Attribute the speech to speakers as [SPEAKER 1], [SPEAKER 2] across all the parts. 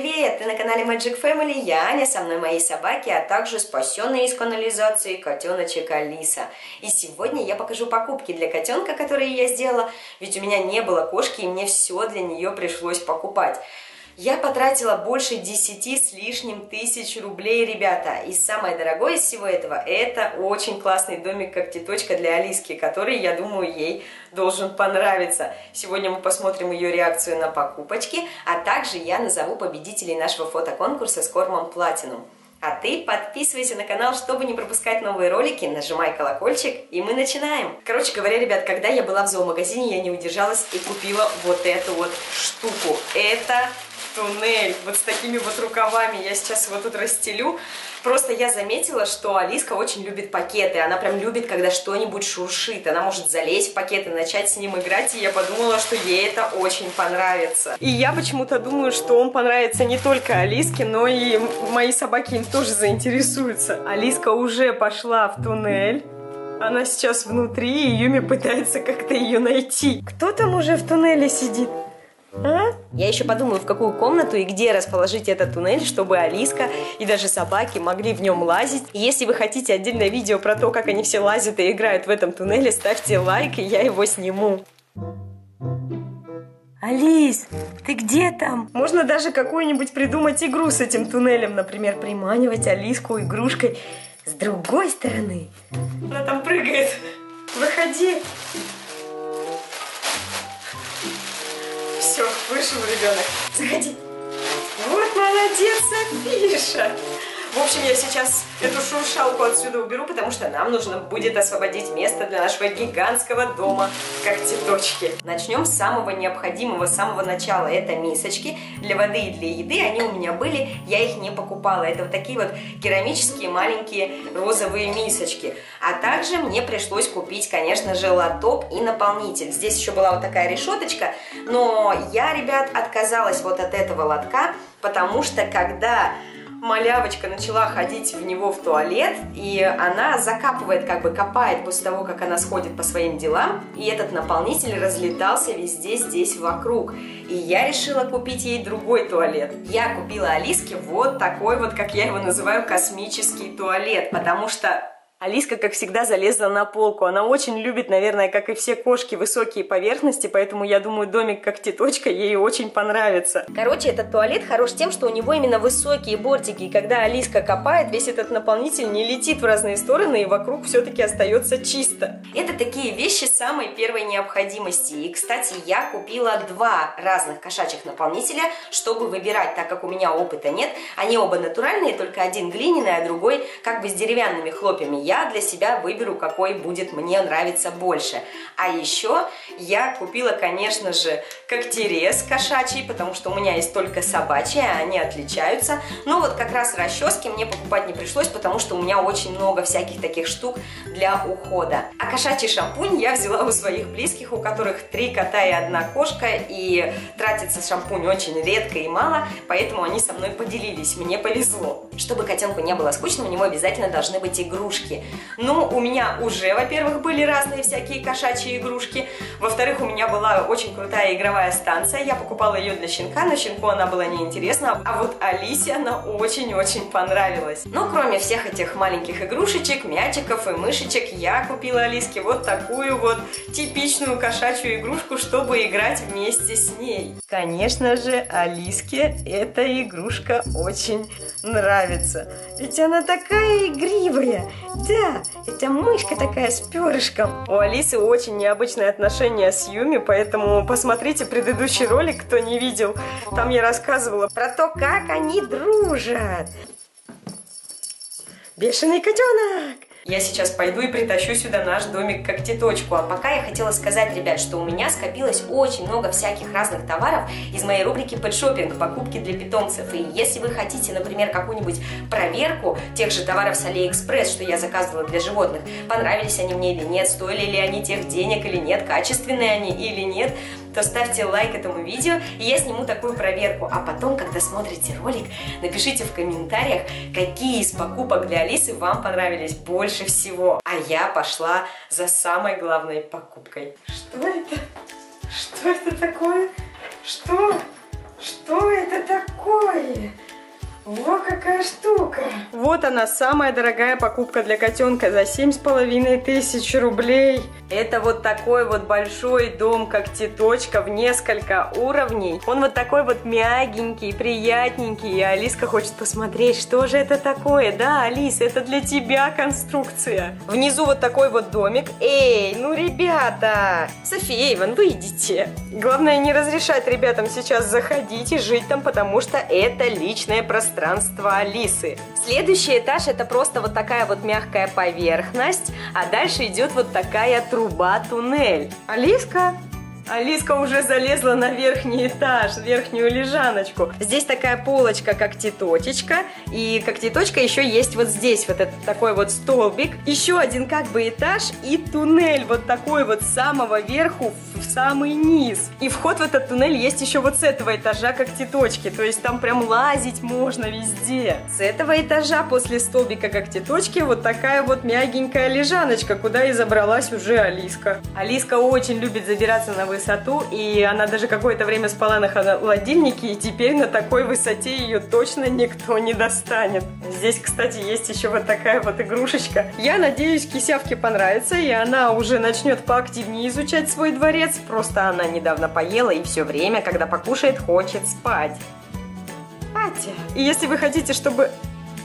[SPEAKER 1] привет! Ты на канале Magic Family, я Аня, со мной мои собаки, а также спасенная из канализации котеночек Алиса. И сегодня я покажу покупки для котенка, которые я сделала, ведь у меня не было кошки, и мне все для нее пришлось покупать. Я потратила больше 10 с лишним тысяч рублей, ребята. И самое дорогое из всего этого, это очень классный домик когтеточка для Алиски, который, я думаю, ей должен понравиться. Сегодня мы посмотрим ее реакцию на покупочки, а также я назову победителей нашего фотоконкурса с кормом Platinum. А ты подписывайся на канал, чтобы не пропускать новые ролики, нажимай колокольчик, и мы начинаем. Короче говоря, ребят, когда я была в зоомагазине, я не удержалась и купила вот эту вот штуку. Это туннель вот с такими вот рукавами. Я сейчас его тут расстелю. Просто я заметила, что Алиска очень любит пакеты. Она прям любит, когда что-нибудь шуршит. Она может залезть в пакет и начать с ним играть. И я подумала, что ей это очень понравится. И я почему-то думаю, что он понравится не только Алиске, но и мои собаки им тоже заинтересуются. Алиска уже пошла в туннель. Она сейчас внутри, и Юми пытается как-то ее найти. Кто там уже в туннеле сидит? А? Я еще подумаю, в какую комнату и где расположить этот туннель, чтобы Алиска и даже собаки могли в нем лазить. И если вы хотите отдельное видео про то, как они все лазят и играют в этом туннеле, ставьте лайк, и я его сниму. Алис, ты где там? Можно даже какую-нибудь придумать игру с этим туннелем, например, приманивать Алиску игрушкой с другой стороны. Она там прыгает. Выходи. Вышел ребенок. Заходи. Вот молодец, Афиша. В общем, я сейчас эту шуршалку отсюда уберу, потому что нам нужно будет освободить место для нашего гигантского дома когтеточки. Начнем с самого необходимого, с самого начала. Это мисочки для воды и для еды. Они у меня были, я их не покупала. Это вот такие вот керамические маленькие розовые мисочки. А также мне пришлось купить, конечно же, лоток и наполнитель. Здесь еще была вот такая решеточка, но я, ребят, отказалась вот от этого лотка, потому что когда малявочка начала ходить в него в туалет, и она закапывает, как бы копает после того, как она сходит по своим делам, и этот наполнитель разлетался везде здесь вокруг. И я решила купить ей другой туалет. Я купила Алиске вот такой вот, как я его называю, космический туалет, потому что Алиска, как всегда, залезла на полку. Она очень любит, наверное, как и все кошки, высокие поверхности, поэтому я думаю, домик как теточка ей очень понравится. Короче, этот туалет хорош тем, что у него именно высокие бортики, и когда Алиска копает, весь этот наполнитель не летит в разные стороны, и вокруг все-таки остается чисто. Это такие вещи самой первой необходимости. И, кстати, я купила два разных кошачьих наполнителя, чтобы выбирать, так как у меня опыта нет. Они оба натуральные, только один глиняный, а другой как бы с деревянными хлопьями я для себя выберу, какой будет мне нравиться больше. А еще я купила, конечно же, когтерез кошачий, потому что у меня есть только собачьи, они отличаются. Но вот как раз расчески мне покупать не пришлось, потому что у меня очень много всяких таких штук для ухода. А кошачий шампунь я взяла у своих близких, у которых три кота и одна кошка, и тратится шампунь очень редко и мало, поэтому они со мной поделились, мне повезло. Чтобы котенку не было скучно, у него обязательно должны быть игрушки. Ну, у меня уже, во-первых, были разные всякие кошачьи игрушки. Во-вторых, у меня была очень крутая игровая станция. Я покупала ее для щенка, но щенку она была неинтересна. А вот Алисе она очень-очень понравилась. Ну, кроме всех этих маленьких игрушечек, мячиков и мышечек, я купила Алиске вот такую вот типичную кошачью игрушку, чтобы играть вместе с ней. Конечно же, Алиске эта игрушка очень нравится. Ведь она такая игривая. Да, это мышка такая с перышком. У Алисы очень необычные отношения с Юми, поэтому посмотрите предыдущий ролик, кто не видел. Там я рассказывала про то, как они дружат. Бешеный котенок! Я сейчас пойду и притащу сюда наш домик как теточку. А пока я хотела сказать, ребят, что у меня скопилось очень много всяких разных товаров из моей рубрики Pet покупки для питомцев. И если вы хотите, например, какую-нибудь проверку тех же товаров с Алиэкспресс, что я заказывала для животных, понравились они мне или нет, стоили ли они тех денег или нет, качественные они или нет, то ставьте лайк этому видео, и я сниму такую проверку. А потом, когда смотрите ролик, напишите в комментариях, какие из покупок для Алисы вам понравились больше всего. А я пошла за самой главной покупкой. Что это? Что это такое? Что? Что это такое? Во какая штука! Вот она, самая дорогая покупка для котенка за семь с половиной тысяч рублей. Это вот такой вот большой дом, как теточка, в несколько уровней. Он вот такой вот мягенький, приятненький. И Алиска хочет посмотреть, что же это такое. Да, Алис, это для тебя конструкция. Внизу вот такой вот домик. Эй, ну ребята! София, Иван, вы идите. Главное не разрешать ребятам сейчас заходить и жить там, потому что это личное пространство пространство Алисы. Следующий этаж это просто вот такая вот мягкая поверхность, а дальше идет вот такая труба-туннель. Алиска, Алиска уже залезла на верхний этаж, верхнюю лежаночку. Здесь такая полочка, как теточечка. И как теточка еще есть вот здесь вот этот такой вот столбик. Еще один как бы этаж и туннель вот такой вот с самого верху в самый низ. И вход в этот туннель есть еще вот с этого этажа, как теточки. То есть там прям лазить можно везде. С этого этажа после столбика как теточки вот такая вот мягенькая лежаночка, куда и забралась уже Алиска. Алиска очень любит забираться на высоту высоту, и она даже какое-то время спала на холодильнике, и теперь на такой высоте ее точно никто не достанет. Здесь, кстати, есть еще вот такая вот игрушечка. Я надеюсь, кисявке понравится, и она уже начнет поактивнее изучать свой дворец. Просто она недавно поела и все время, когда покушает, хочет спать. Катя. И если вы хотите, чтобы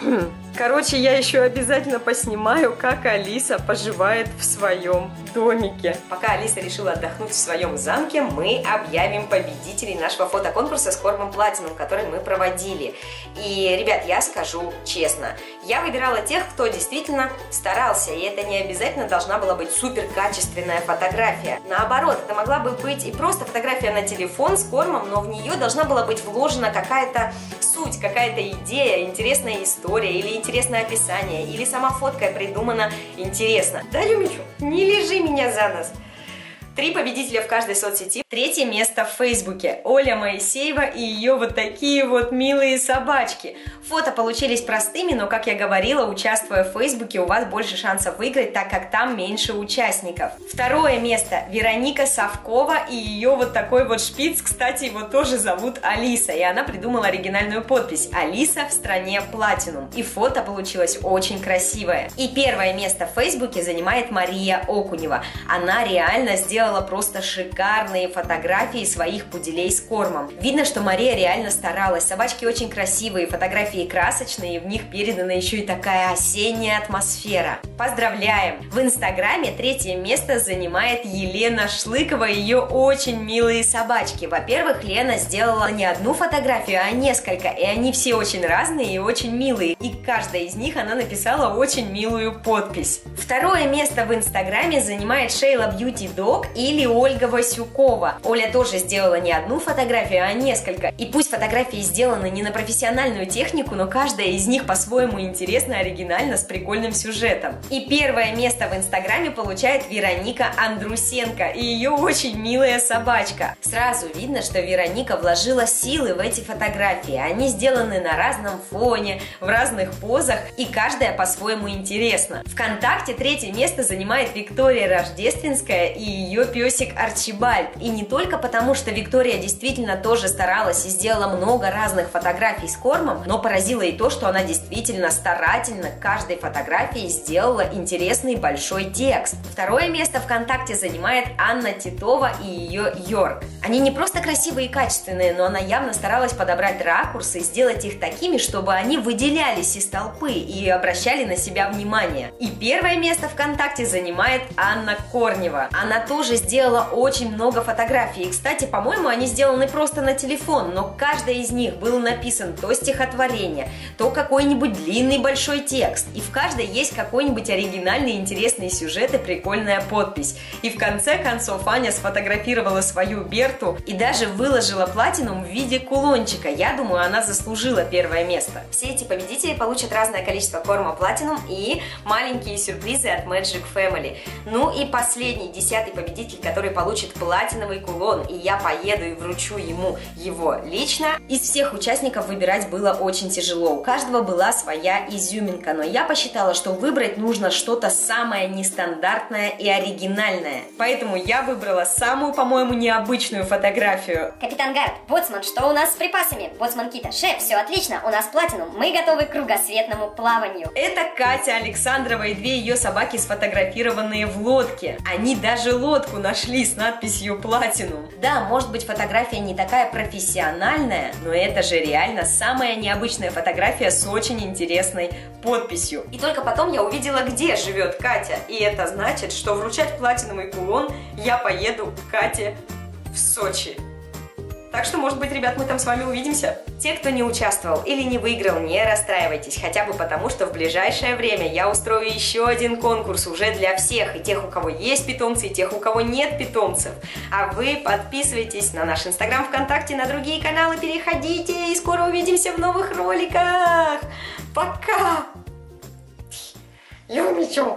[SPEAKER 1] Короче, я еще обязательно поснимаю, как Алиса поживает в своем домике. Пока Алиса решила отдохнуть в своем замке, мы объявим победителей нашего фотоконкурса с кормом Платином, который мы проводили. И, ребят, я скажу честно, я выбирала тех, кто действительно старался, и это не обязательно должна была быть супер качественная фотография. Наоборот, это могла бы быть и просто фотография на телефон с кормом, но в нее должна была быть вложена какая-то суть, какая-то идея, интересная история или интересное описание, или сама фотка придумана интересно. Да, Юмичу, не лежи меня за нос. Три победителя в каждой соцсети. Третье место в Фейсбуке. Оля Моисеева и ее вот такие вот милые собачки. Фото получились простыми, но, как я говорила, участвуя в Фейсбуке, у вас больше шансов выиграть, так как там меньше участников. Второе место. Вероника Савкова и ее вот такой вот шпиц. Кстати, его тоже зовут Алиса, и она придумала оригинальную подпись «Алиса в стране Платинум». И фото получилось очень красивое. И первое место в Фейсбуке занимает Мария Окунева. Она реально сделала сделала просто шикарные фотографии своих пуделей с кормом. Видно, что Мария реально старалась. Собачки очень красивые, фотографии красочные, в них передана еще и такая осенняя атмосфера. Поздравляем! В Инстаграме третье место занимает Елена Шлыкова и ее очень милые собачки. Во-первых, Лена сделала не одну фотографию, а несколько, и они все очень разные и очень милые. И каждая из них она написала очень милую подпись. Второе место в Инстаграме занимает Шейла Бьюти Дог или Ольга Васюкова. Оля тоже сделала не одну фотографию, а несколько. И пусть фотографии сделаны не на профессиональную технику, но каждая из них по-своему интересна, оригинальна, с прикольным сюжетом. И первое место в Инстаграме получает Вероника Андрусенко и ее очень милая собачка. Сразу видно, что Вероника вложила силы в эти фотографии. Они сделаны на разном фоне, в разных позах, и каждая по-своему интересна. Вконтакте третье место занимает Виктория Рождественская и ее песик Арчибальд. И не только потому, что Виктория действительно тоже старалась и сделала много разных фотографий с кормом, но поразило и то, что она действительно старательно каждой фотографии сделала интересный большой текст. Второе место ВКонтакте занимает Анна Титова и ее Йорк. Они не просто красивые и качественные, но она явно старалась подобрать ракурсы и сделать их такими, чтобы они выделялись из толпы и обращали на себя внимание. И первое место ВКонтакте занимает Анна Корнева. Она тоже сделала очень много фотографий. И, кстати, по-моему, они сделаны просто на телефон, но каждая из них был написан то стихотворение, то какой-нибудь длинный большой текст. И в каждой есть какой-нибудь оригинальный интересный сюжет и прикольная подпись. И в конце концов Аня сфотографировала свою Берту и даже выложила платинум в виде кулончика. Я думаю, она заслужила первое место. Все эти победители получат разное количество корма платинум и маленькие сюрпризы от Magic Family. Ну и последний, десятый победитель победитель, который получит платиновый кулон, и я поеду и вручу ему его лично. Из всех участников выбирать было очень тяжело. У каждого была своя изюминка, но я посчитала, что выбрать нужно что-то самое нестандартное и оригинальное. Поэтому я выбрала самую, по-моему, необычную фотографию.
[SPEAKER 2] Капитан Гард, боцман, что у нас с припасами? Боцман Кита, шеф, все отлично, у нас платинум, мы готовы к кругосветному плаванию.
[SPEAKER 1] Это Катя Александрова и две ее собаки, сфотографированные в лодке. Они даже лодку нашли с надписью «Платинум». Да, может быть, фотография не такая профессиональная, но это же реально самая необычная фотография с очень интересной подписью. И только потом я увидела, где живет Катя. И это значит, что вручать платиновый кулон я поеду к Кате в Сочи. Так что, может быть, ребят, мы там с вами увидимся. Те, кто не участвовал или не выиграл, не расстраивайтесь, хотя бы потому, что в ближайшее время я устрою еще один конкурс уже для всех, и тех, у кого есть питомцы, и тех, у кого нет питомцев. А вы подписывайтесь на наш инстаграм, ВКонтакте, на другие каналы, переходите, и скоро увидимся в новых роликах. Пока! Я мечу.